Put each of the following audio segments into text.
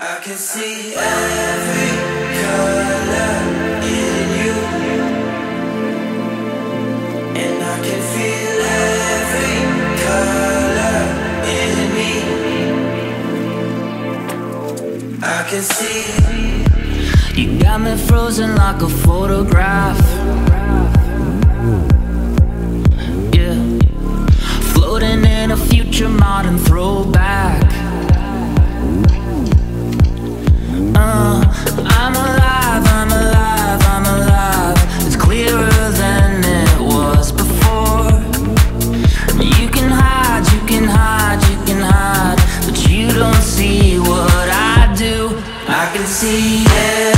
I can see every color in you. And I can feel every color in me. I can see. You got me frozen like a photograph. Yeah. Floating in a future modern throwback. see it.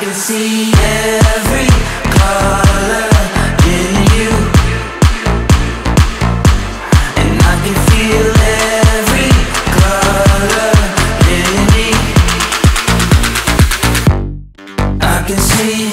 can see every color in you. And I can feel every color in me. I can see